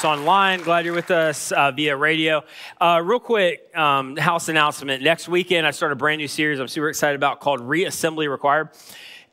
us online. Glad you're with us uh, via radio. Uh, real quick, um, house announcement. Next weekend, I start a brand new series I'm super excited about called Reassembly Required.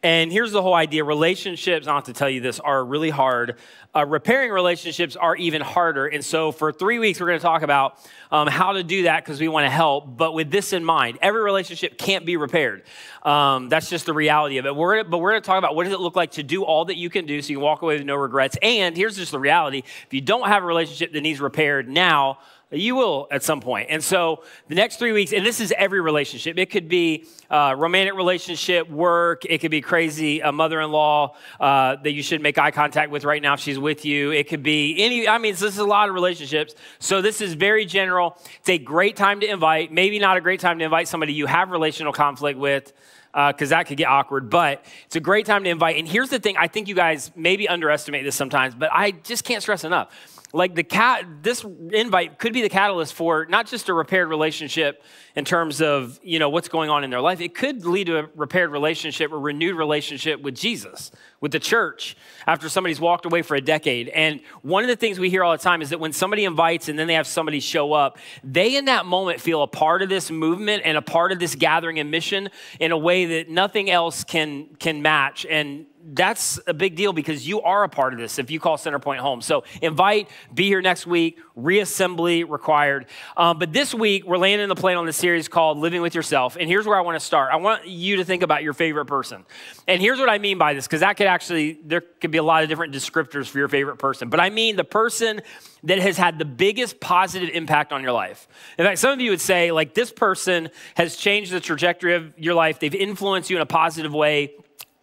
And here's the whole idea relationships, I have to tell you this, are really hard. Uh, repairing relationships are even harder. And so, for three weeks, we're going to talk about um, how to do that because we want to help. But with this in mind, every relationship can't be repaired. Um, that's just the reality of it. We're but we're going to talk about what does it look like to do all that you can do so you can walk away with no regrets. And here's just the reality if you don't have a relationship that needs repaired now, you will at some point. And so the next three weeks, and this is every relationship. It could be a romantic relationship, work. It could be crazy, a mother-in-law uh, that you should make eye contact with right now if she's with you. It could be any. I mean, this is a lot of relationships. So this is very general. It's a great time to invite. Maybe not a great time to invite somebody you have relational conflict with because uh, that could get awkward. But it's a great time to invite. And here's the thing I think you guys maybe underestimate this sometimes, but I just can't stress enough like the cat this invite could be the catalyst for not just a repaired relationship in terms of you know what's going on in their life. It could lead to a repaired relationship a renewed relationship with jesus with the church after somebody's walked away for a decade. And one of the things we hear all the time is that when somebody invites and then they have somebody show up they in that moment feel a part of this movement and a part of this gathering and mission in a way that nothing else can can match. And that's a big deal because you are a part of this if you call Centerpoint home. So invite, be here next week, reassembly required. Um, but this week, we're landing the plane on the series called Living with Yourself. And here's where I want to start. I want you to think about your favorite person. And here's what I mean by this, because that could actually, there could be a lot of different descriptors for your favorite person. But I mean the person that has had the biggest positive impact on your life. In fact, some of you would say, like, this person has changed the trajectory of your life. They've influenced you in a positive way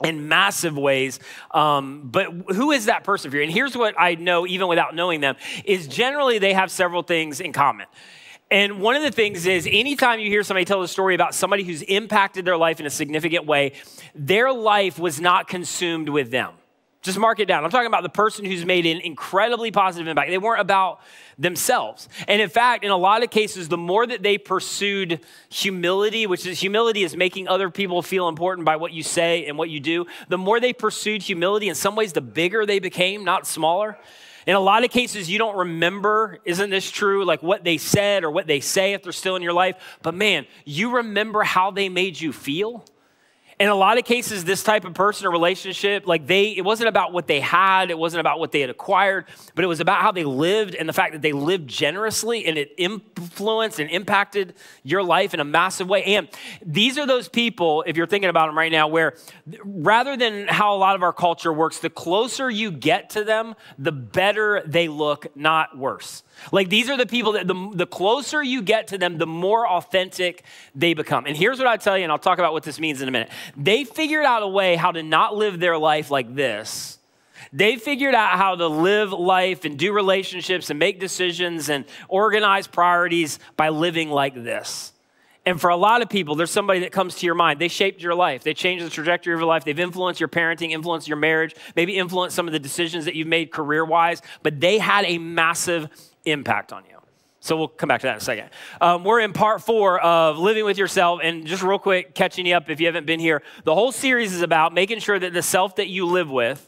in massive ways. Um, but who is that person for you? And here's what I know, even without knowing them, is generally they have several things in common. And one of the things is, anytime you hear somebody tell a story about somebody who's impacted their life in a significant way, their life was not consumed with them. Just mark it down. I'm talking about the person who's made an incredibly positive impact. They weren't about themselves. And in fact, in a lot of cases, the more that they pursued humility, which is humility is making other people feel important by what you say and what you do, the more they pursued humility, in some ways, the bigger they became, not smaller. In a lot of cases, you don't remember, isn't this true? Like what they said or what they say if they're still in your life. But man, you remember how they made you feel in a lot of cases this type of person or relationship like they it wasn't about what they had it wasn't about what they had acquired but it was about how they lived and the fact that they lived generously and it influenced and impacted your life in a massive way. And these are those people if you're thinking about them right now where rather than how a lot of our culture works the closer you get to them the better they look not worse like these are the people that the, the closer you get to them, the more authentic they become. And here's what I tell you, and I'll talk about what this means in a minute. They figured out a way how to not live their life like this. They figured out how to live life and do relationships and make decisions and organize priorities by living like this. And for a lot of people, there's somebody that comes to your mind. They shaped your life. They changed the trajectory of your life. They've influenced your parenting, influenced your marriage, maybe influenced some of the decisions that you've made career wise, but they had a massive impact on you. So we'll come back to that in a second. Um, we're in part four of living with yourself, and just real quick, catching you up if you haven't been here. The whole series is about making sure that the self that you live with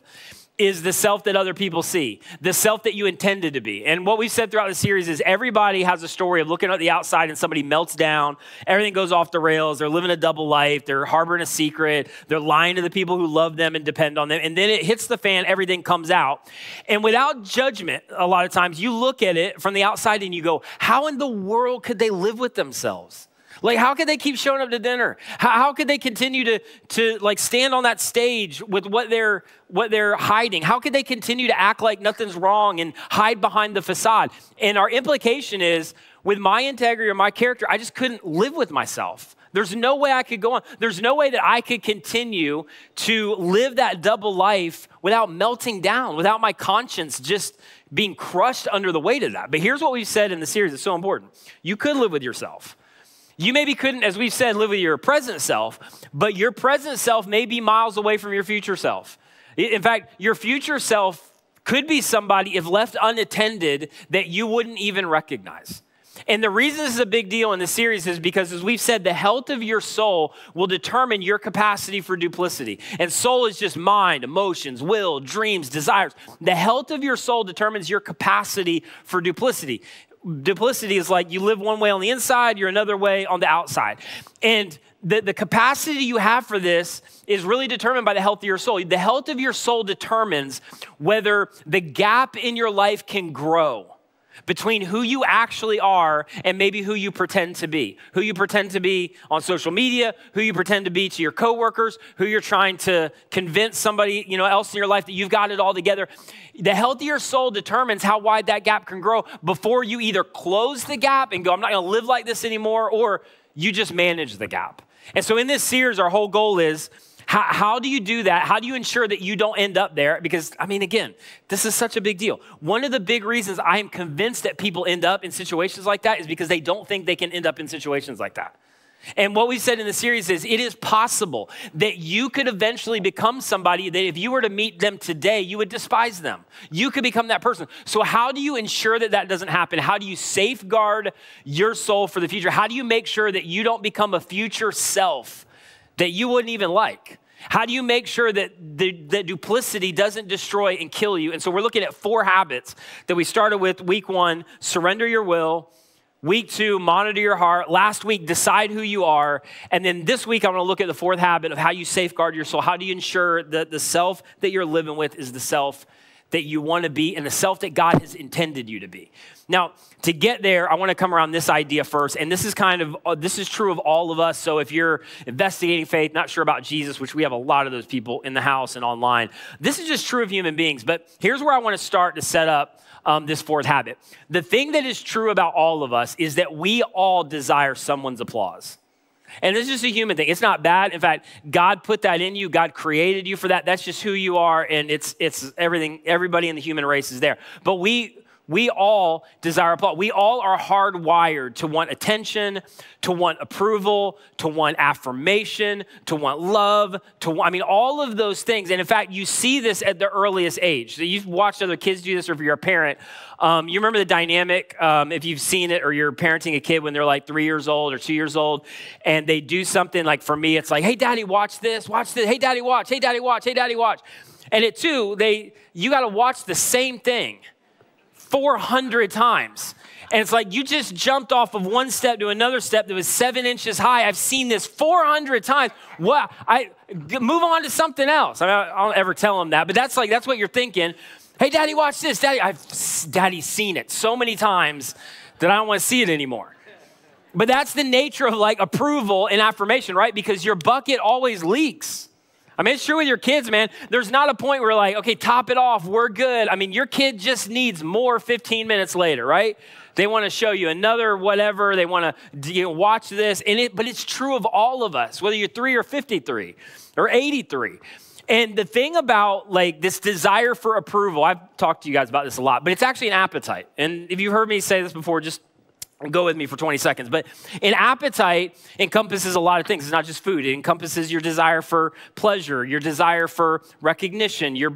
is the self that other people see, the self that you intended to be. And what we've said throughout the series is everybody has a story of looking at the outside and somebody melts down, everything goes off the rails, they're living a double life, they're harboring a secret, they're lying to the people who love them and depend on them. And then it hits the fan, everything comes out. And without judgment, a lot of times you look at it from the outside and you go, how in the world could they live with themselves? Like, how could they keep showing up to dinner? How, how could they continue to, to like stand on that stage with what they're, what they're hiding? How could they continue to act like nothing's wrong and hide behind the facade? And our implication is with my integrity or my character, I just couldn't live with myself. There's no way I could go on. There's no way that I could continue to live that double life without melting down, without my conscience just being crushed under the weight of that. But here's what we've said in the series it's so important. You could live with yourself. You maybe couldn't, as we've said, live with your present self, but your present self may be miles away from your future self. In fact, your future self could be somebody, if left unattended, that you wouldn't even recognize. And the reason this is a big deal in this series is because, as we've said, the health of your soul will determine your capacity for duplicity. And soul is just mind, emotions, will, dreams, desires. The health of your soul determines your capacity for duplicity. Duplicity is like you live one way on the inside, you're another way on the outside. And the, the capacity you have for this is really determined by the health of your soul. The health of your soul determines whether the gap in your life can grow between who you actually are and maybe who you pretend to be. Who you pretend to be on social media, who you pretend to be to your coworkers, who you're trying to convince somebody, you know, else in your life that you've got it all together. The healthier soul determines how wide that gap can grow before you either close the gap and go, I'm not going to live like this anymore, or you just manage the gap. And so in this series, our whole goal is how, how, do you do that? How do you ensure that you don't end up there? Because, I mean, again, this is such a big deal. One of the big reasons I am convinced that people end up in situations like that is because they don't think they can end up in situations like that. And what we said in the series is it is possible that you could eventually become somebody that if you were to meet them today, you would despise them. You could become that person. So, how do you ensure that that doesn't happen? How do you safeguard your soul for the future? How do you make sure that you don't become a future self that you wouldn't even like? How do you make sure that the, duplicity doesn't destroy and kill you? And so we're looking at four habits that we started with week one surrender your will. Week two, monitor your heart. Last week, decide who you are. And then this week, I'm going to look at the fourth habit of how you safeguard your soul. How do you ensure that the self that you're living with is the self that you want to be and the self that God has intended you to be. Now, to get there, I want to come around this idea first. And this is kind of, uh, this is true of all of us. So if you're investigating faith, not sure about Jesus, which we have a lot of those people in the house and online, this is just true of human beings. But here's where I want to start to set up um, this fourth habit. The thing that is true about all of us is that we all desire someone's applause. And this is a human thing. It's not bad. In fact, God put that in you. God created you for that. That's just who you are. And it's, it's everything, everybody in the human race is there. But we, we all desire applause. We all are hardwired to want attention, to want approval, to want affirmation, to want love, to want, I mean, all of those things. And in fact, you see this at the earliest age. So you've watched other kids do this, or if you're a parent, um, you remember the dynamic, um, if you've seen it, or you're parenting a kid when they're like three years old or two years old, and they do something like for me, it's like, hey, daddy, watch this, watch this, hey, daddy, watch, hey, daddy, watch, hey, daddy, watch. And at two, they, you got to watch the same thing 400 times. And it's like you just jumped off of one step to another step that was seven inches high. I've seen this 400 times. What? I move on to something else. I, mean, I don't ever tell them that, but that's like that's what you're thinking. Hey, Daddy, watch this. Daddy, I've Daddy's seen it so many times that I don't want to see it anymore. But that's the nature of like approval and affirmation, right? Because your bucket always leaks. I mean, it's true with your kids, man. There's not a point where, like, okay, top it off, we're good. I mean, your kid just needs more 15 minutes later, right? They want to show you another whatever. They want to you know, watch this. And it, but it's true of all of us, whether you're three or 53 or 83. And the thing about like this desire for approval, I've talked to you guys about this a lot, but it's actually an appetite. And if you've heard me say this before, just Go with me for 20 seconds. But an appetite encompasses a lot of things. It's not just food, it encompasses your desire for pleasure, your desire for recognition, your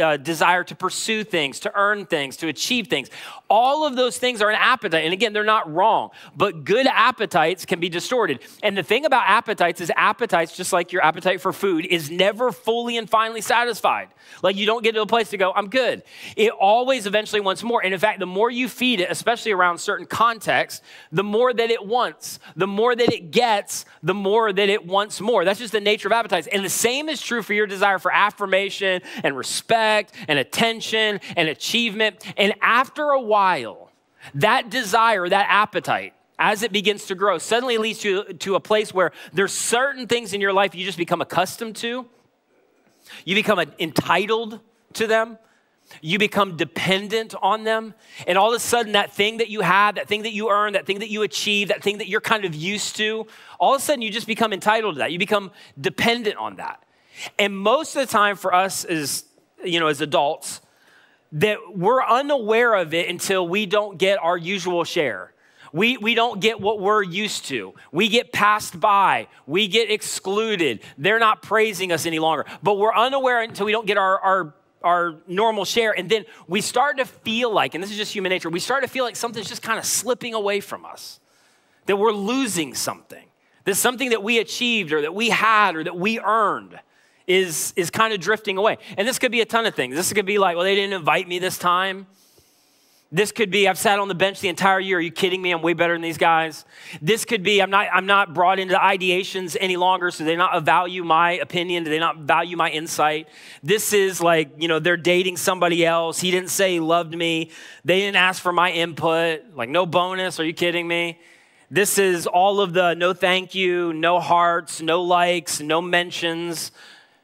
uh, desire to pursue things, to earn things, to achieve things. All of those things are an appetite. And again, they're not wrong, but good appetites can be distorted. And the thing about appetites is, appetites, just like your appetite for food, is never fully and finally satisfied. Like you don't get to a place to go, I'm good. It always eventually wants more. And in fact, the more you feed it, especially around certain contexts, context, the more that it wants, the more that it gets, the more that it wants more. That's just the nature of appetites. And the same is true for your desire for affirmation and respect and attention and achievement. And after a while, that desire, that appetite, as it begins to grow, suddenly leads to, to a place where there's certain things in your life you just become accustomed to. You become entitled to them. You become dependent on them. And all of a sudden, that thing that you have, that thing that you earn, that thing that you achieve, that thing that you're kind of used to, all of a sudden you just become entitled to that. You become dependent on that. And most of the time for us as, you know, as adults, that we're unaware of it until we don't get our usual share. We, we don't get what we're used to. We get passed by. We get excluded. They're not praising us any longer. But we're unaware until we don't get our, our our normal share. And then we start to feel like, and this is just human nature, we start to feel like something's just kind of slipping away from us, that we're losing something, that something that we achieved or that we had or that we earned is, is kind of drifting away. And this could be a ton of things. This could be like, well, they didn't invite me this time. This could be, I've sat on the bench the entire year. Are you kidding me? I'm way better than these guys. This could be, I'm not, I'm not brought into ideations any longer, so they not value my opinion. Do they not value my insight? This is like, you know, they're dating somebody else. He didn't say he loved me. They didn't ask for my input. Like, no bonus. Are you kidding me? This is all of the no thank you, no hearts, no likes, no mentions,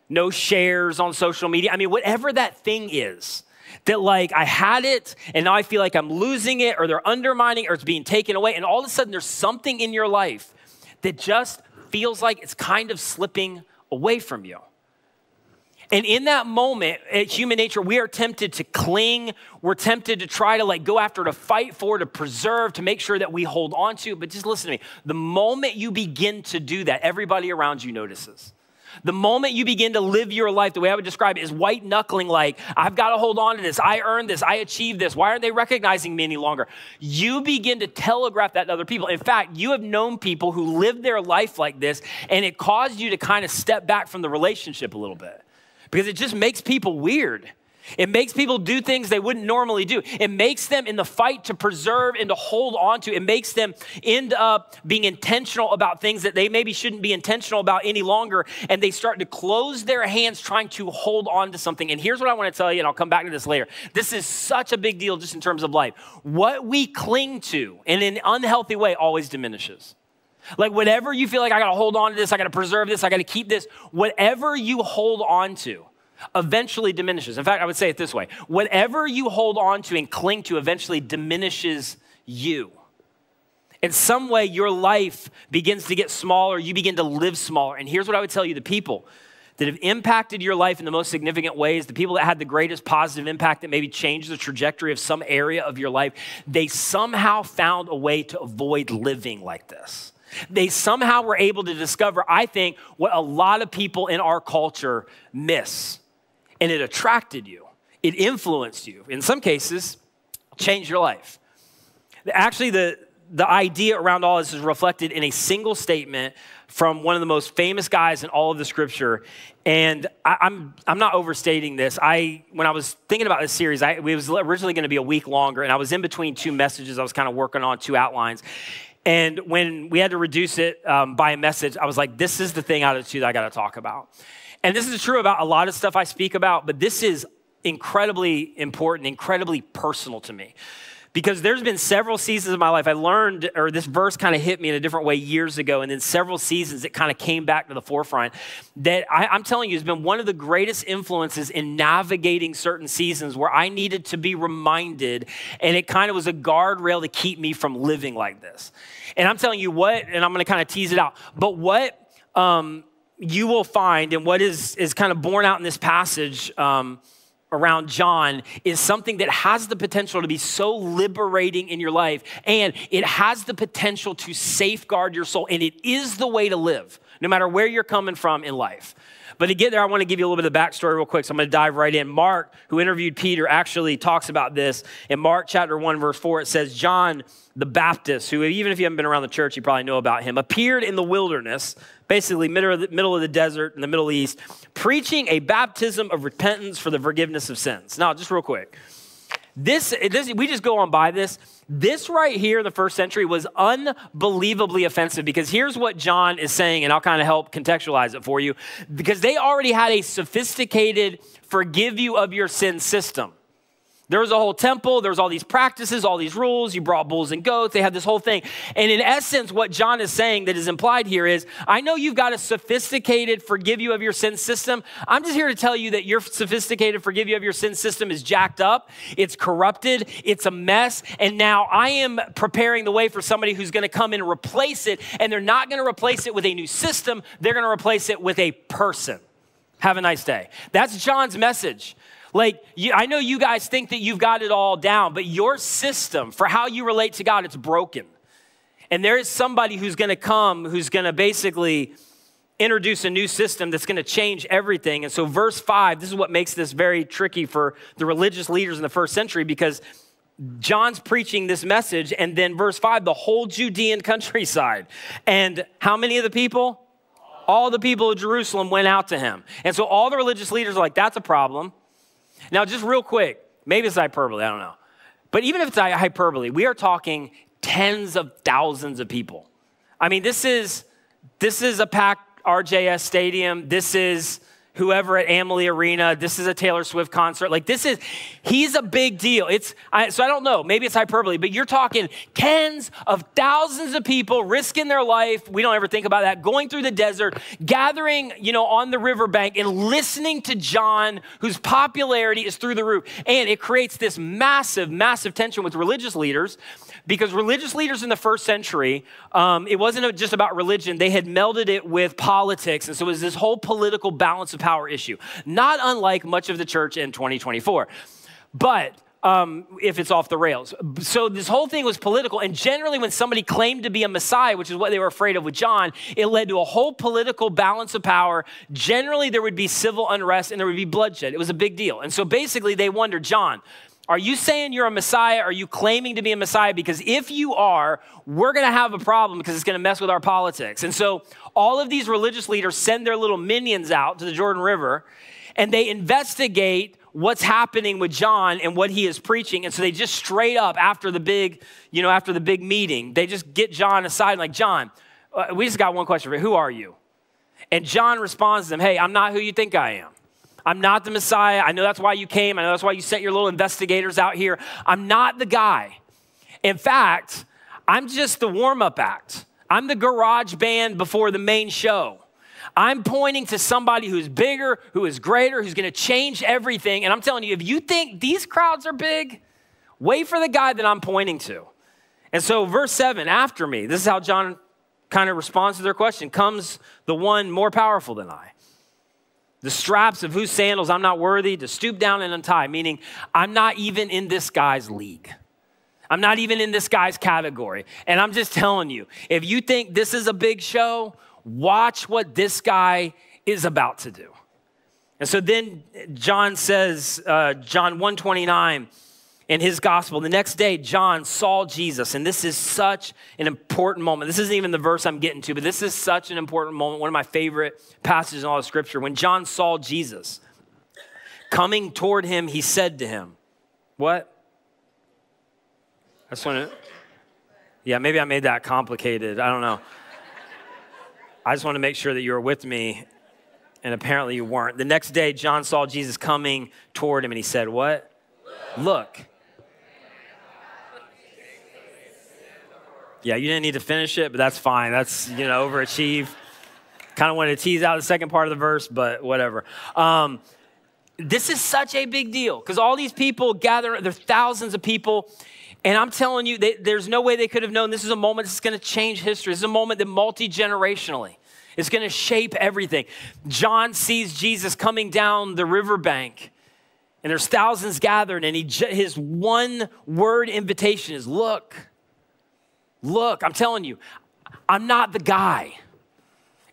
no shares on social media. I mean, whatever that thing is that like I had it and now I feel like I'm losing it or they're undermining or it's being taken away. And all of a sudden there's something in your life that just feels like it's kind of slipping away from you. And in that moment, at human nature, we are tempted to cling. We're tempted to try to like go after, to fight for, to preserve, to make sure that we hold on to. But just listen to me. The moment you begin to do that, everybody around you notices. The moment you begin to live your life, the way I would describe it is white knuckling, like, I've got to hold on to this. I earned this. I achieved this. Why aren't they recognizing me any longer? You begin to telegraph that to other people. In fact, you have known people who lived their life like this, and it caused you to kind of step back from the relationship a little bit because it just makes people weird. It makes people do things they wouldn't normally do. It makes them in the fight to preserve and to hold on to. It makes them end up being intentional about things that they maybe shouldn't be intentional about any longer. And they start to close their hands trying to hold on to something. And here's what I want to tell you, and I'll come back to this later. This is such a big deal just in terms of life. What we cling to in an unhealthy way always diminishes. Like, whatever you feel like, I gotta hold on to this, I gotta preserve this, I gotta keep this, whatever you hold on to eventually diminishes. In fact, I would say it this way whatever you hold on to and cling to eventually diminishes you. In some way, your life begins to get smaller, you begin to live smaller. And here's what I would tell you the people that have impacted your life in the most significant ways, the people that had the greatest positive impact that maybe changed the trajectory of some area of your life, they somehow found a way to avoid living like this. They somehow were able to discover, I think, what a lot of people in our culture miss and it attracted you, it influenced you. In some cases, changed your life. Actually, the, the idea around all this is reflected in a single statement from one of the most famous guys in all of the scripture. And I, am I'm, I'm not overstating this. I, when I was thinking about this series, I, it was originally going to be a week longer, and I was in between two messages. I was kind of working on two outlines. And when we had to reduce it um, by a message, I was like, this is the thing out of the two that I got to talk about. And this is true about a lot of stuff I speak about, but this is incredibly important, incredibly personal to me. Because there's been several seasons of my life I learned, or this verse kind of hit me in a different way years ago, and then several seasons it kind of came back to the forefront. That I, I'm telling you has been one of the greatest influences in navigating certain seasons where I needed to be reminded, and it kind of was a guardrail to keep me from living like this. And I'm telling you what, and I'm going to kind of tease it out, but what um, you will find, and what is, is kind of borne out in this passage um, around John, is something that has the potential to be so liberating in your life, and it has the potential to safeguard your soul, and it is the way to live, no matter where you're coming from in life. But to get there, I want to give you a little bit of backstory real quick. So I'm going to dive right in. Mark, who interviewed Peter, actually talks about this. In Mark chapter 1, verse 4, it says, John the Baptist, who, even if you haven't been around the church, you probably know about him, appeared in the wilderness, basically middle of the, middle of the desert in the Middle East, preaching a baptism of repentance for the forgiveness of sins. Now, just real quick. This, this, we just go on by this. This right here in the first century was unbelievably offensive because here's what John is saying, and I'll kind of help contextualize it for you. Because they already had a sophisticated forgive you of your sin system. There was a whole temple, there was all these practices, all these rules. You brought bulls and goats, they had this whole thing. And in essence, what John is saying that is implied here is I know you've got a sophisticated forgive you of your sin system. I'm just here to tell you that your sophisticated forgive you of your sin system is jacked up, it's corrupted, it's a mess. And now I am preparing the way for somebody who's going to come and replace it. And they're not going to replace it with a new system, they're going to replace it with a person. Have a nice day. That's John's message. Like, you, I know you guys think that you've got it all down, but your system for how you relate to God, it's broken. And there is somebody who's gonna come who's gonna basically introduce a new system that's going to change everything. And so, verse five, this is what makes this very tricky for the religious leaders in the first century because John's preaching this message, and then verse five, the whole Judean countryside. And how many of the people? All the people of Jerusalem went out to him. And so, all the religious leaders are like, that's a problem. Now, just real quick, maybe it's hyperbole, I don't know. But even if it's hyperbole, we are talking tens of thousands of people. I mean, this is this is a packed RJS stadium. This is whoever at Amalie Arena. This is a Taylor Swift concert. Like this is, he's a big deal. It's I, so I don't know. Maybe it's hyperbole, but you're talking tens of thousands of people risking their life. We don't ever think about that. Going through the desert, gathering, you know, on the riverbank and listening to John, whose popularity is through the roof, and it creates this massive, massive tension with religious leaders because religious leaders in the first century, um, it wasn't just about religion, they had melded it with politics. And so it was this whole political balance of power issue, not unlike much of the church in 2024. But um, if it's off the rails. So this whole thing was political. And generally, when somebody claimed to be a Messiah, which is what they were afraid of with John, it led to a whole political balance of power. Generally, there would be civil unrest and there would be bloodshed. It was a big deal. And so basically, they wondered, John, are you saying you're a Messiah? Are you claiming to be a Messiah? Because if you are, we're going to have a problem because it's going to mess with our politics. And so all of these religious leaders send their little minions out to the Jordan River and they investigate what's happening with John and what he is preaching. And so they just straight up after the big, you know, after the big meeting, they just get John aside and like, John, uh, we just got one question for you. Who are you? And John responds to them, Hey, I'm not who you think I am. I'm not the Messiah. I know that's why you came. I know that's why you sent your little investigators out here. I'm not the guy. In fact, I'm just the warm up act. I'm the garage band before the main show. I'm pointing to somebody who's bigger, who is greater, who's going to change everything. And I'm telling you, if you think these crowds are big, wait for the guy that I'm pointing to. And so, verse 7 after me, this is how John kind of responds to their question comes the one more powerful than I the straps of whose sandals I'm not worthy to stoop down and untie, meaning I'm not even in this guy's league. I'm not even in this guy's category. And I'm just telling you, if you think this is a big show, watch what this guy is about to do. And so then John says, uh, John 129, in his gospel. The next day, John saw Jesus, and this is such an important moment. This isn't even the verse I'm getting to, but this is such an important moment, one of my favorite passages in all of Scripture. When John saw Jesus coming toward him, he said to him, What? I just want to, yeah, maybe I made that complicated. I don't know. I just want to make sure that you were with me, and apparently you weren't. The next day, John saw Jesus coming toward him, and he said, What? Look. Yeah, you didn't need to finish it, but that's fine. That's, you know, overachieve. Kind of wanted to tease out the second part of the verse, but whatever. Um, this is such a big deal because all these people gather, there's thousands of people. And I'm telling you, they, there's no way they could have known this is a moment that's going to change history. This is a moment that multi generationally is going to shape everything. John sees Jesus coming down the riverbank, and there's thousands gathered, and he, his one word invitation is look. Look, I'm telling you, I'm not the guy.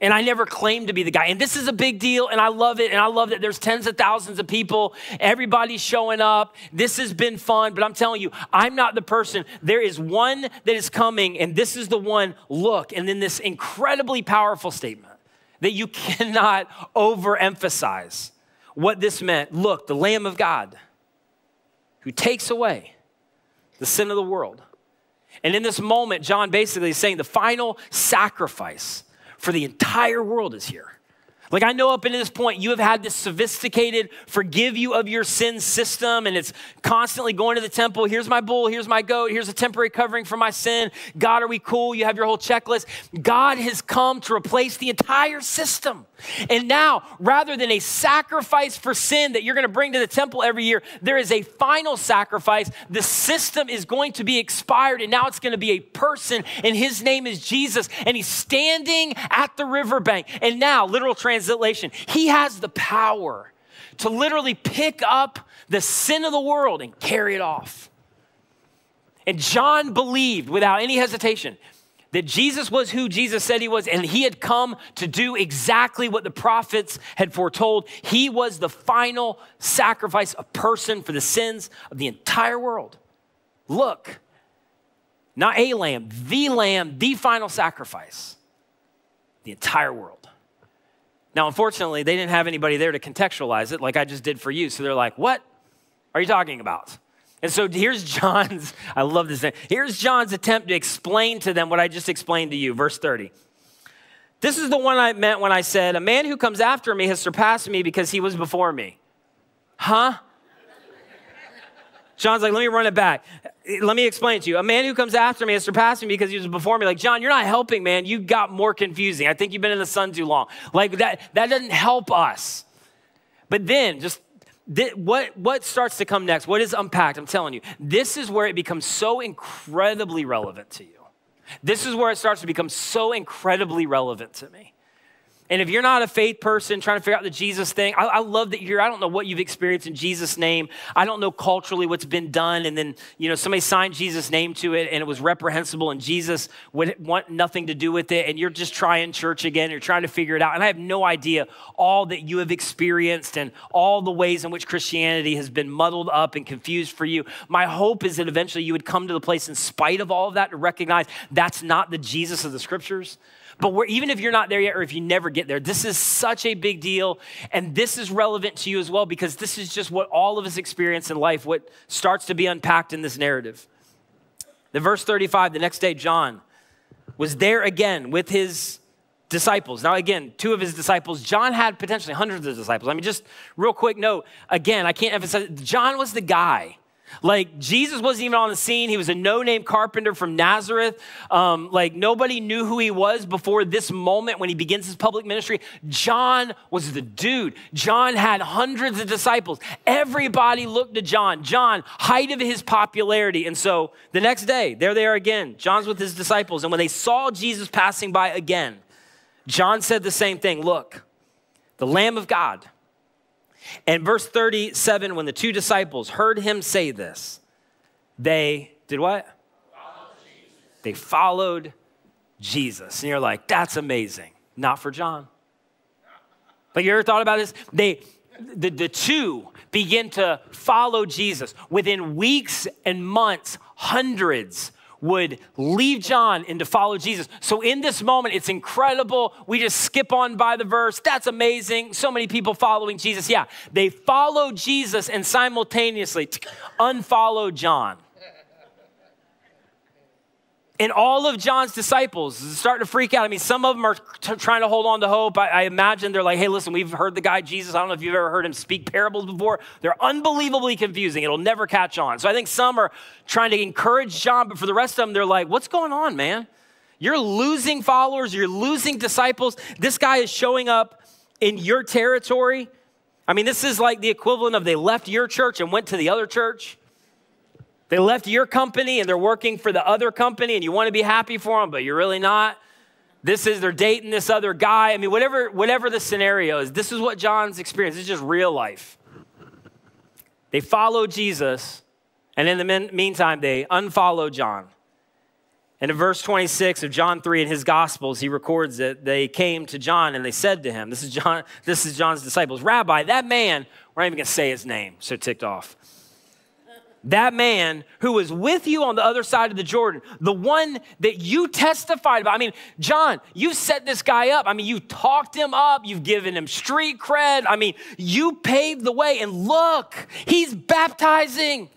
And I never claimed to be the guy. And this is a big deal, and I love it. And I love that there's tens of thousands of people. Everybody's showing up. This has been fun, but I'm telling you, I'm not the person. There is one that is coming, and this is the one. Look. And then this incredibly powerful statement that you cannot overemphasize what this meant. Look, the Lamb of God who takes away the sin of the world. And in this moment, John basically is saying the final sacrifice for the entire world is here. Like, I know up until this point, you have had this sophisticated forgive you of your sin system, and it's constantly going to the temple. Here's my bull, here's my goat, here's a temporary covering for my sin. God, are we cool? You have your whole checklist. God has come to replace the entire system. And now, rather than a sacrifice for sin that you're going to bring to the temple every year, there is a final sacrifice. The system is going to be expired, and now it's going to be a person, and his name is Jesus, and he's standing at the riverbank. And now, literal translation, he has the power to literally pick up the sin of the world and carry it off. And John believed without any hesitation that Jesus was who Jesus said he was, and he had come to do exactly what the prophets had foretold. He was the final sacrifice, a person for the sins of the entire world. Look, not a lamb, the lamb, the final sacrifice, the entire world. Now, unfortunately, they didn't have anybody there to contextualize it like I just did for you. So they're like, What are you talking about? And so here's John's, I love this. Here's John's attempt to explain to them what I just explained to you. Verse 30. This is the one I meant when I said, A man who comes after me has surpassed me because he was before me. Huh? John's like, let me run it back. Let me explain to you. A man who comes after me has surpassed me because he was before me. Like, John, you're not helping, man. You got more confusing. I think you've been in the sun too long. Like, that, that doesn't help us. But then, just what, what starts to come next? What is unpacked? I'm telling you, this is where it becomes so incredibly relevant to you. This is where it starts to become so incredibly relevant to me. And if you're not a faith person trying to figure out the Jesus thing, I, I, love that you're, I don't know what you've experienced in Jesus' name. I don't know culturally what's been done. And then, you know, somebody signed Jesus' name to it and it was reprehensible and Jesus would want nothing to do with it. And you're just trying church again. You're trying to figure it out. And I have no idea all that you have experienced and all the ways in which Christianity has been muddled up and confused for you. My hope is that eventually you would come to the place in spite of all of that to recognize that's not the Jesus of the scriptures. But even if you're not there yet, or if you never get there, this is such a big deal. And this is relevant to you as well because this is just what all of us experience in life, what starts to be unpacked in this narrative. The verse 35, the next day, John was there again with his disciples. Now, again, two of his disciples. John had potentially hundreds of disciples. I mean, just real quick note again, I can't emphasize, John was the guy like Jesus wasn't even on the scene. He was a no-name carpenter from Nazareth. Um, like nobody knew who he was before this moment when he begins his public ministry. John was the dude. John had hundreds of disciples. Everybody looked to John. John, height of his popularity. And so the next day, there they are again. John's with his disciples. And when they saw Jesus passing by again, John said the same thing. Look, the Lamb of God and verse 37, when the two disciples heard him say this, they did what? They followed Jesus. And you're like, that's amazing. Not for John. But you ever thought about this? They the, the two begin to follow Jesus. Within weeks and months, hundreds would leave John and to follow Jesus. So in this moment, it's incredible. We just skip on by the verse. That's amazing. So many people following Jesus. Yeah, they followed Jesus and simultaneously unfollowed John. And all of John's disciples is starting to freak out. I mean, some of them are trying to hold on to hope. I, I, imagine they're like, hey, listen, we've heard the guy Jesus. I don't know if you've ever heard him speak parables before. They're unbelievably confusing. It'll never catch on. So I think some are trying to encourage John, but for the rest of them, they're like, what's going on, man? You're losing followers, you're losing disciples. This guy is showing up in your territory. I mean, this is like the equivalent of they left your church and went to the other church. They left your company and they're working for the other company and you want to be happy for them, but you're really not. This is they're dating this other guy. I mean, whatever, whatever the scenario is, this is what John's experience. It's just real life. They follow Jesus, and in the meantime, they unfollow John. And in verse 26 of John 3 in his Gospels, he records that they came to John and they said to him, This is John, this is John's disciples, Rabbi, that man, we're not even gonna say his name, so ticked off that man who was with you on the other side of the Jordan, the one that you testified about. I mean, John, you set this guy up. I mean, you talked him up, you've given him street cred. I mean, you paved the way, and look, he's baptizing.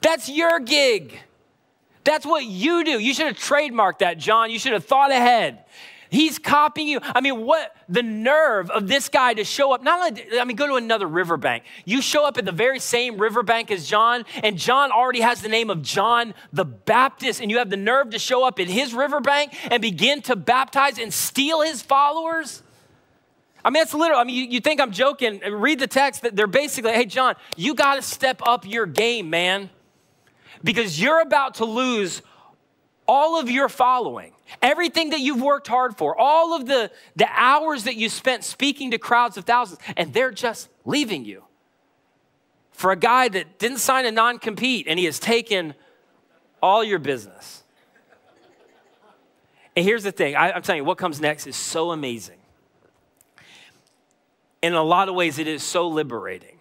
That's your gig. That's what you do. You should have trademarked that, John. You should have thought ahead. He's copying you. I mean, what the nerve of this guy to show up? Not only, I mean, go to another riverbank. You show up at the very same riverbank as John, and John already has the name of John the Baptist, and you have the nerve to show up at his riverbank and begin to baptize and steal his followers? I mean, it's literal. I mean, you, you think I'm joking. Read the text that they're basically, hey, John, you got to step up your game, man, because you're about to lose all of your following. Everything that you've worked hard for, all of the, the hours that you spent speaking to crowds of thousands, and they're just leaving you. For a guy that didn't sign a non compete and he has taken all your business. And here's the thing I, I'm telling you, what comes next is so amazing. In a lot of ways, it is so liberating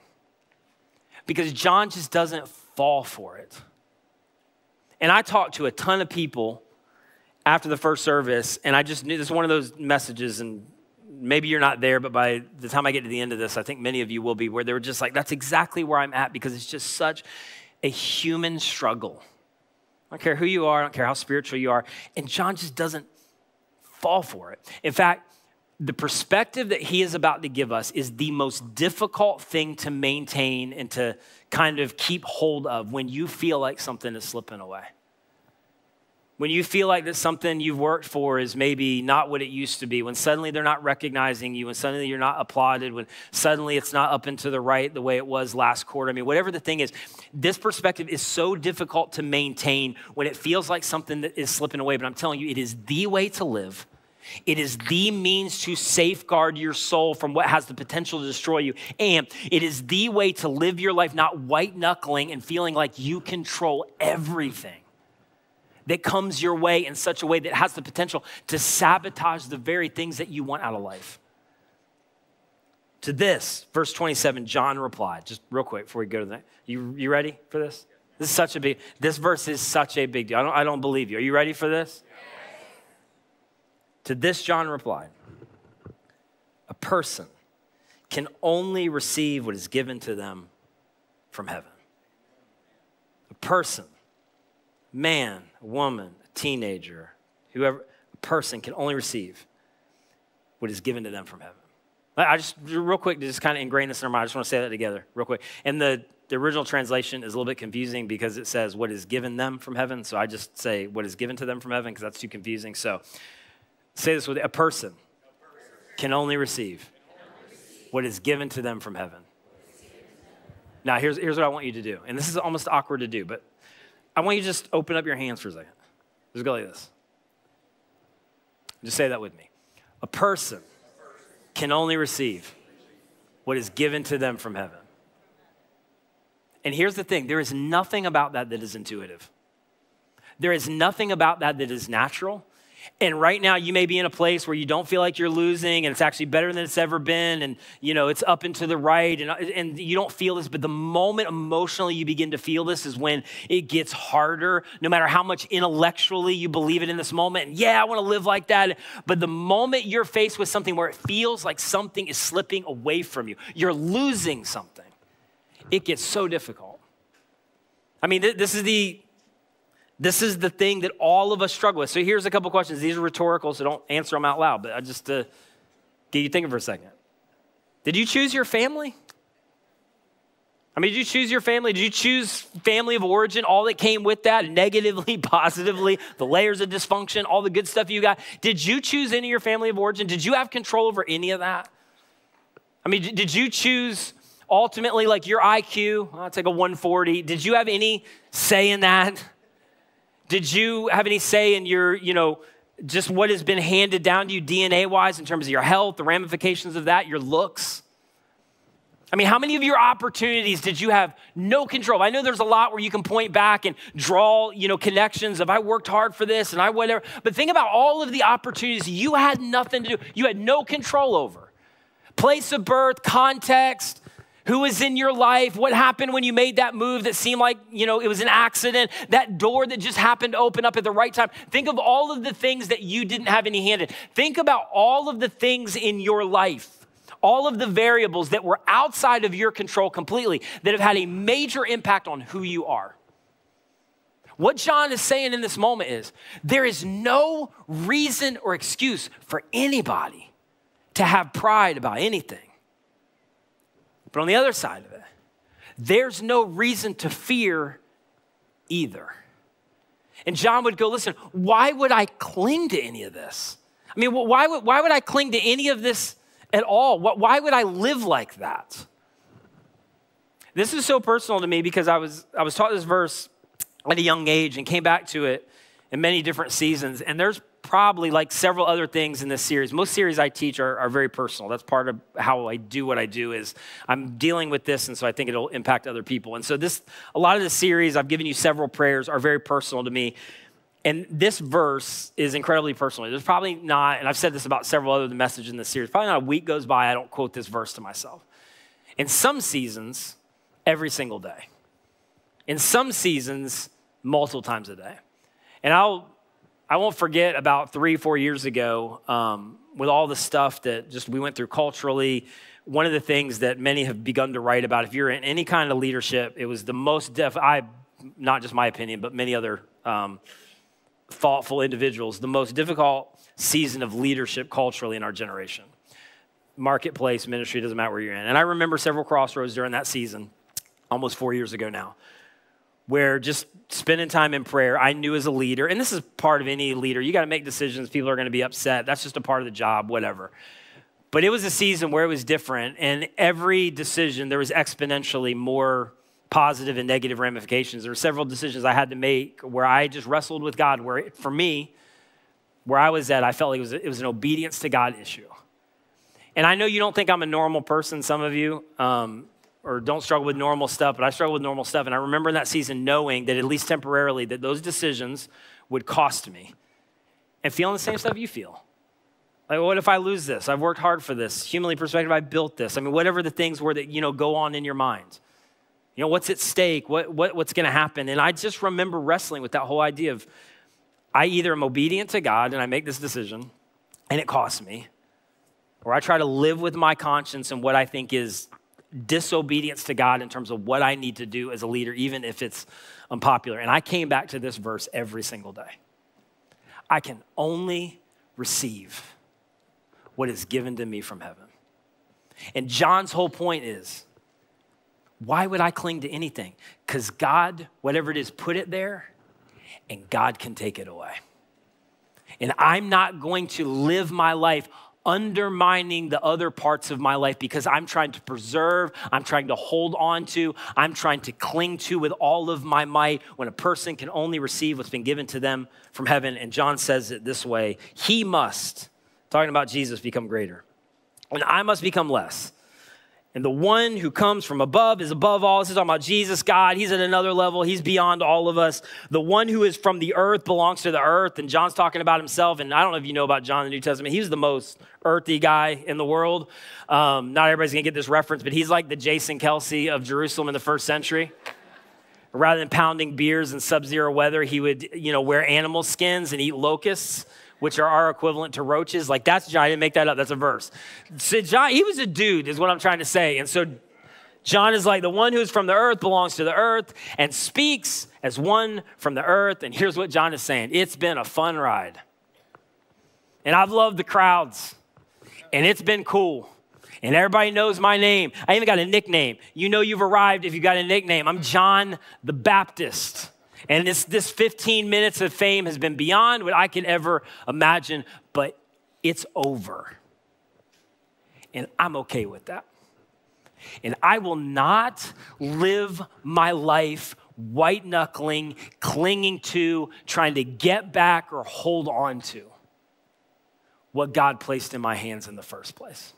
because John just doesn't fall for it. And I talked to a ton of people after the first service, and I just knew this is one of those messages, and maybe you're not there, but by the time I get to the end of this, I think many of you will be, where they were just like, that's exactly where I'm at because it's just such a human struggle. I don't care who you are, I don't care how spiritual you are. And John just doesn't fall for it. In fact, the perspective that he is about to give us is the most difficult thing to maintain and to kind of keep hold of when you feel like something is slipping away. When you feel like that something you've worked for is maybe not what it used to be, when suddenly they're not recognizing you, when suddenly you're not applauded, when suddenly it's not up and to the right the way it was last quarter. I mean, whatever the thing is, this perspective is so difficult to maintain when it feels like something that is slipping away. But I'm telling you, it is the way to live. It is the means to safeguard your soul from what has the potential to destroy you. And it is the way to live your life not white knuckling and feeling like you control everything that comes your way in such a way that has the potential to sabotage the very things that you want out of life. To this, verse 27, John replied, just real quick before we go to that. You, you ready for this? This is such a big, this verse is such a big deal. I don't, I don't believe you. Are you ready for this? Yes. To this, John replied, a person can only receive what is given to them from heaven. A person man, a woman, a teenager, whoever, a person can only receive what is given to them from heaven. I just, real quick, to just kind of ingrain this in our mind, I just want to say that together, real quick. And the, the original translation is a little bit confusing because it says what is given them from heaven. So I just say what is given to them from heaven because that's too confusing. So say this with a person can only receive what is given to them from heaven. Now, here's, here's what I want you to do. And this is almost awkward to do, but I want you to just open up your hands for a second. Just go like this. Just say that with me. A person can only receive what is given to them from heaven. And here's the thing there is nothing about that that is intuitive. There is nothing about that that is natural. And right now, you may be in a place where you don't feel like you're losing, and it's actually better than it's ever been, and you know it's up and to the right, and, and you don't feel this. But the moment emotionally you begin to feel this is when it gets harder. No matter how much intellectually you believe it in this moment, and yeah, I want to live like that. But the moment you're faced with something where it feels like something is slipping away from you, you're losing something. It gets so difficult. I mean, this is the this is the thing that all of us struggle with. So here's a couple questions. These are rhetorical, so don't answer them out loud, but I just to uh, get you thinking for a second. Did you choose your family? I mean, did you choose your family? Did you choose family of origin, all that came with that, negatively, positively, the layers of dysfunction, all the good stuff you got? Did you choose any of your family of origin? Did you have control over any of that? I mean, did you choose ultimately like your IQ? I'll take a 140. Did you have any say in that? Did you have any say in your, you know, just what has been handed down to you DNA wise in terms of your health, the ramifications of that, your looks? I mean, how many of your opportunities did you have no control? I know there's a lot where you can point back and draw, you know, connections of I worked hard for this and I whatever. But think about all of the opportunities you had nothing to do. You had no control over. Place of birth, context, who was in your life, what happened when you made that move that seemed like, you know, it was an accident, that door that just happened to open up at the right time. Think of all of the things that you didn't have any hand in. Think about all of the things in your life, all of the variables that were outside of your control completely that have had a major impact on who you are. What John is saying in this moment is there is no reason or excuse for anybody to have pride about anything. But on the other side of it, there's no reason to fear either. And John would go, listen, why would I cling to any of this? I mean, why would, why would I cling to any of this at all? Why would I live like that? This is so personal to me because I was, I was taught this verse at a young age and came back to it in many different seasons. And there's probably like several other things in this series most series i teach are, are, very personal that's part of how i do what i do is i'm dealing with this and so i think it'll impact other people and so this a lot of the series i've given you several prayers are very personal to me And this verse is incredibly personal. There's probably not, and I've said this about several other messages in this series, probably not a week goes by I don't quote this verse to myself. In some seasons, every single day. In some seasons, multiple times a day. And I'll, I won't forget about three, four years ago, um, with all the stuff that just we went through culturally, one of the things that many have begun to write about, if you're in any kind of leadership, it was the most def, I, not just my opinion, but many other um, thoughtful individuals, the most difficult season of leadership culturally in our generation. Marketplace, ministry, doesn't matter where you're in. And I remember several crossroads during that season, almost four years ago now, where just spending time in prayer, I knew as a leader, and this is part of any leader, you got to make decisions, people are going to be upset. That's just a part of the job, whatever. But it was a season where it was different, and every decision, there was exponentially more positive and negative ramifications. There were several decisions I had to make where I just wrestled with God, where for me, where I was at, I felt like it was, it was an obedience to God issue. And I know you don't think I'm a normal person, some of you, um, or don't struggle with normal stuff, but I struggle with normal stuff. And I remember in that season knowing that at least temporarily that those decisions would cost me and feeling the same stuff you feel. Like, what if I lose this? I've worked hard for this. Humanly perspective, I built this. I mean, whatever the things were that, you know, go on in your mind. You know, what's at stake? What, what, what's going to happen? And I just remember wrestling with that whole idea of I either am obedient to God and I make this decision and it costs me, or I try to live with my conscience and what I think is disobedience to God in terms of what I need to do as a leader, even if it's unpopular. And I came back to this verse every single day. I can only receive what is given to me from heaven. And John's whole point is why would I cling to anything? Because God, whatever it is, put it there and God can take it away. And I'm not going to live my life undermining the other parts of my life because I'm trying to preserve, I'm trying to hold on to, I'm trying to cling to with all of my might when a person can only receive what's been given to them from heaven. And John says it this way He must talking about Jesus, become greater. And I must become less. And the one who comes from above is above all. This is talking about Jesus, God. He's at another level. He's beyond all of us. The one who is from the earth belongs to the earth. And John's talking about himself. And I don't know if you know about John in the New Testament. He's the most earthy guy in the world. Um, not everybody's going to get this reference, but he's like the Jason Kelce of Jerusalem in the first century. Rather than pounding beers in sub zero weather, he would, you know, wear animal skins and eat locusts which are our equivalent to roaches. Like that's John. I didn't make that up. That's a verse. So John, he was a dude, is what I'm trying to say. And so John is like the one who's from the earth belongs to the earth and speaks as one from the earth. And here's what John is saying it's been a fun ride. And I've loved the crowds, and it's been cool. And everybody knows my name. I even got a nickname. You know you've arrived if you got a nickname. I'm John the Baptist. And this, this 15 minutes of fame has been beyond what I could ever imagine, but it's over. And I'm okay with that. And I will not live my life white knuckling, clinging to, trying to get back or hold on to what God placed in my hands in the first place.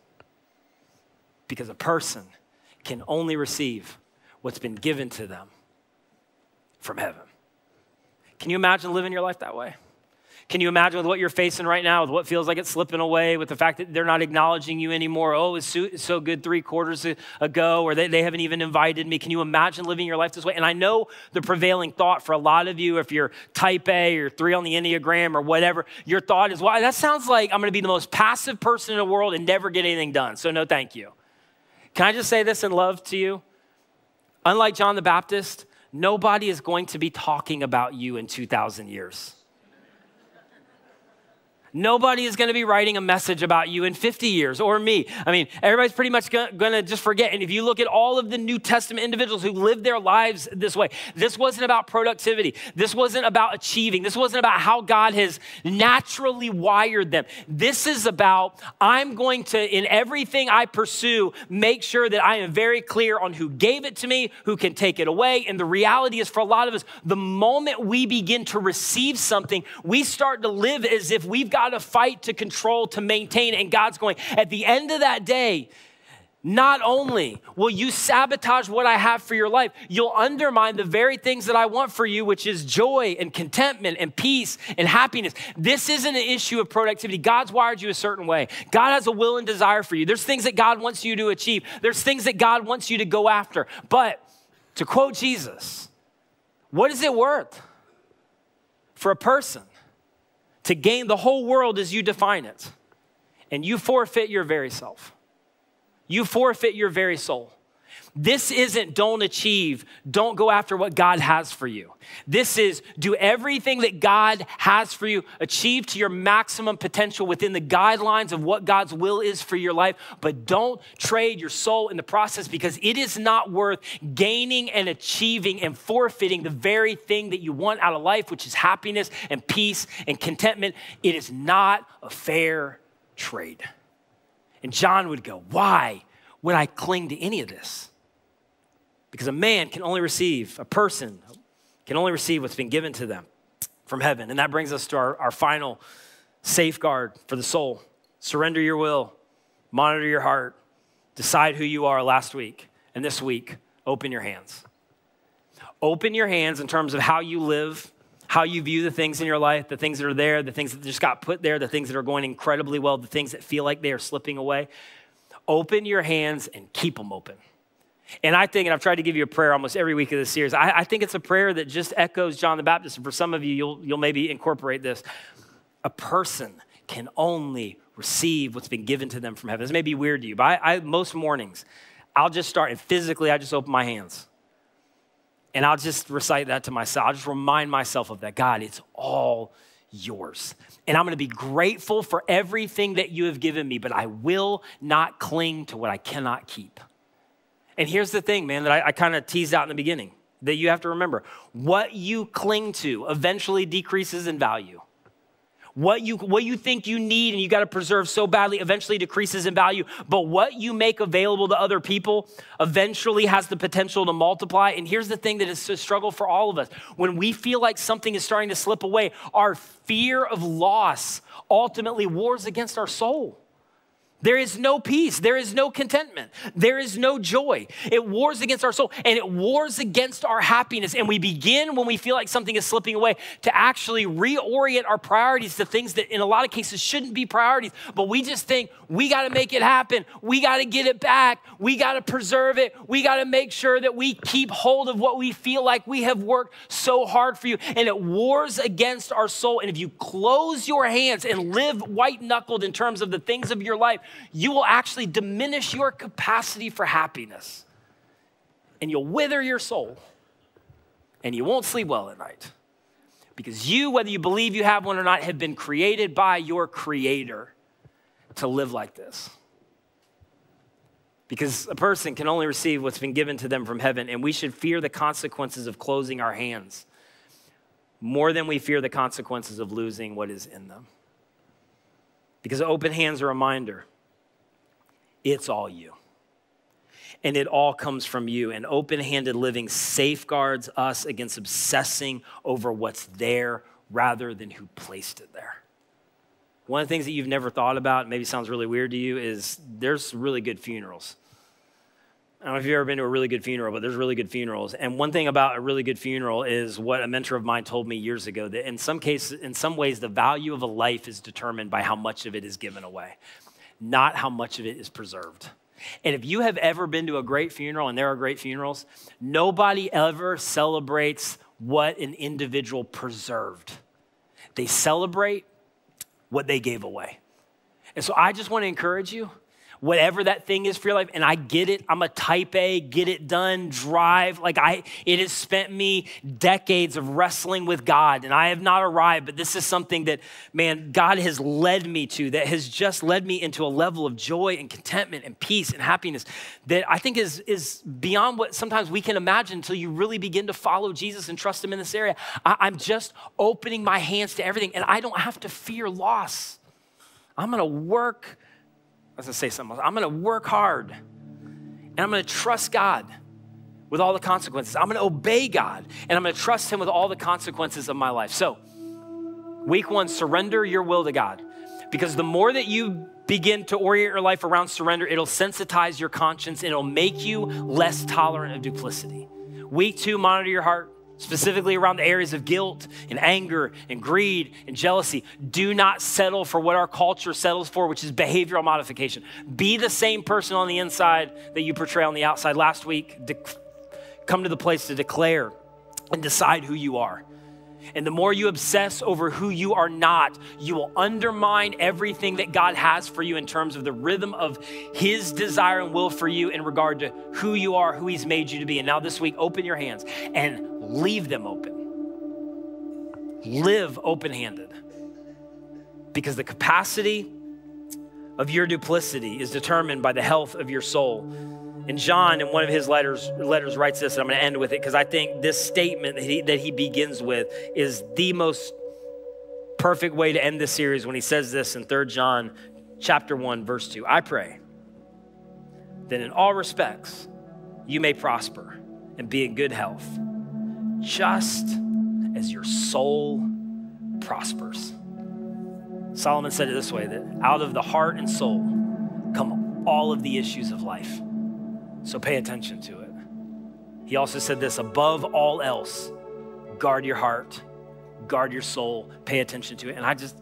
Because a person can only receive what's been given to them from heaven. Can you imagine living your life that way? Can you imagine with what you're facing right now, with what feels like it's slipping away, with the fact that they're not acknowledging you anymore? Oh, it's so, so good three quarters ago, or they, they haven't even invited me. Can you imagine living your life this way? And I know the prevailing thought for a lot of you, if you're type A or three on the Enneagram or whatever, your thought is, well, that sounds like I'm going to be the most passive person in the world and never get anything done. So, no, thank you. Can I just say this in love to you? Unlike John the Baptist, nobody is going to be talking about you in 2,000 years. Nobody is going to be writing a message about you in 50 years or me. I mean, everybody's pretty much going to just forget. And if you look at all of the New Testament individuals who lived their lives this way, this wasn't about productivity. This wasn't about achieving. This wasn't about how God has naturally wired them. This is about I'm going to, in everything I pursue, make sure that I am very clear on who gave it to me, who can take it away. And the reality is, for a lot of us, the moment we begin to receive something, we start to live as if we've got got to fight to control, to maintain. And God's going, at the end of that day, not only will you sabotage what I have for your life, you'll undermine the very things that I want for you, which is joy and contentment and peace and happiness. This isn't an issue of productivity. God's wired you a certain way. God has a will and desire for you. There's things that God wants you to achieve, there's things that God wants you to go after. But to quote Jesus, what is it worth for a person to gain the whole world as you define it and you forfeit your very self? you forfeit your very soul. This isn't don't achieve, don't go after what God has for you. This is do everything that God has for you, achieve to your maximum potential within the guidelines of what God's will is for your life, but don't trade your soul in the process because it is not worth gaining and achieving and forfeiting the very thing that you want out of life, which is happiness and peace and contentment. It is not a fair trade. And John would go, Why would I cling to any of this? Because a man can only receive, a person can only receive what's been given to them from heaven. And that brings us to our, our final safeguard for the soul surrender your will, monitor your heart, decide who you are last week. And this week, open your hands. Open your hands in terms of how you live, how you view the things in your life, the things that are there, the things that just got put there, the things that are going incredibly well, the things that feel like they are slipping away. Open your hands and keep them open. And I think, and I've tried to give you a prayer almost every week of this series, I, I think it's a prayer that just echoes John the Baptist. And for some of you, you'll, you'll maybe incorporate this. A person can only receive what's been given to them from heaven. This may be weird to you, but I, I most mornings, I'll just start, and physically, I just open my hands. And I'll just recite that to myself. I'll just remind myself of that. God, it's all yours. And I'm going to be grateful for everything that you have given me, but I will not cling to what I cannot keep. And here's the thing, man, that I, I kind of teased out in the beginning that you have to remember what you cling to eventually decreases in value. What you, what you think you need and you got to preserve so badly eventually decreases in value. But what you make available to other people eventually has the potential to multiply. And here's the thing that is a struggle for all of us. When we feel like something is starting to slip away, our fear of loss ultimately wars against our soul. There is no peace. There is no contentment. There is no joy. It wars against our soul and it wars against our happiness. And we begin when we feel like something is slipping away to actually reorient our priorities to things that in a lot of cases shouldn't be priorities. But we just think we got to make it happen. We got to get it back. We got to preserve it. We got to make sure that we keep hold of what we feel like we have worked so hard for you. And it wars against our soul. And if you close your hands and live white knuckled in terms of the things of your life, you will actually diminish your capacity for happiness and you'll wither your soul and you won't sleep well at night. Because you, whether you believe you have one or not, have been created by your creator to live like this. Because a person can only receive what's been given to them from heaven, and we should fear the consequences of closing our hands more than we fear the consequences of losing what is in them. Because open hands are a reminder it's all you. And it all comes from you. And open handed living safeguards us against obsessing over what's there rather than who placed it there. One of the things that you've never thought about, maybe sounds really weird to you, is there's really good funerals. I don't know if you've ever been to a really good funeral, but there's really good funerals. And one thing about a really good funeral is what a mentor of mine told me years ago that in some cases, in some ways, the value of a life is determined by how much of it is given away not how much of it is preserved. And if you have ever been to a great funeral, and there are great funerals, nobody ever celebrates what an individual preserved. They celebrate what they gave away. And so I just want to encourage you whatever that thing is for your life. And I get it. I'm a type A, get it done, drive. Like I, it has spent me decades of wrestling with God and I have not arrived, but this is something that, man, God has led me to that has just led me into a level of joy and contentment and peace and happiness that I think is, is beyond what sometimes we can imagine until you really begin to follow Jesus and trust him in this area. I, I'm just opening my hands to everything and I don't have to fear loss. I'm going to work was to say something else. I'm to work hard and I'm to trust God with all the consequences. I'm to obey God and I'm to trust Him with all the consequences of my life. So, week one, surrender your will to God. Because the more that you begin to orient your life around surrender, it'll sensitize your conscience and it'll make you less tolerant of duplicity. Week two, monitor your heart, specifically around the areas of guilt and anger and greed and jealousy. Do not settle for what our culture settles for, which is behavioral modification. Be the same person on the inside that you portray on the outside. Last week, come to the place to declare and decide who you are. And the more you obsess over who you are not, you will undermine everything that God has for you in terms of the rhythm of His desire and will for you in regard to who you are, who He's made you to be. And now this week, open your hands and leave them open. Live open handed. Because the capacity of your duplicity is determined by the health of your soul. And John, in one of his letters, letters writes this, and I'm going to end with it because I think this statement that he, that he begins with is the most perfect way to end this series when he says this in 3 John chapter 1, verse 2. I pray that in all respects you may prosper and be in good health, just as your soul prospers. Solomon said it this way that out of the heart and soul come all of the issues of life. So pay attention to it. He also said this above all else, guard your heart, guard your soul, pay attention to it. And I just,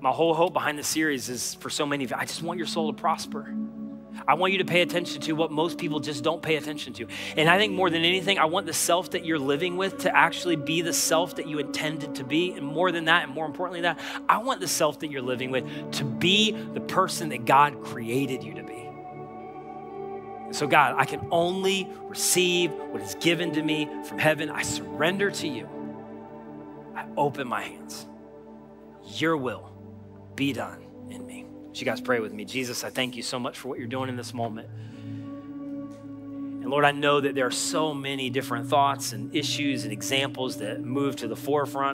my whole hope behind the series is for so many of you, I just want your soul to prosper. I want you to pay attention to what most people just don't pay attention to. And I think more than anything, I want the self that you're living with to actually be the self that you intended to be. And more than that, and more importantly, that, I want the self that you're living with to be the person that God created you to be. So, God, I can only receive what is given to me from heaven. I surrender to you. I open my hands. Your will be done in me. Would you guys pray with me? Jesus, I thank you so much for what you're doing in this moment. And Lord, I know that there are so many different thoughts and issues and examples that move to the forefront.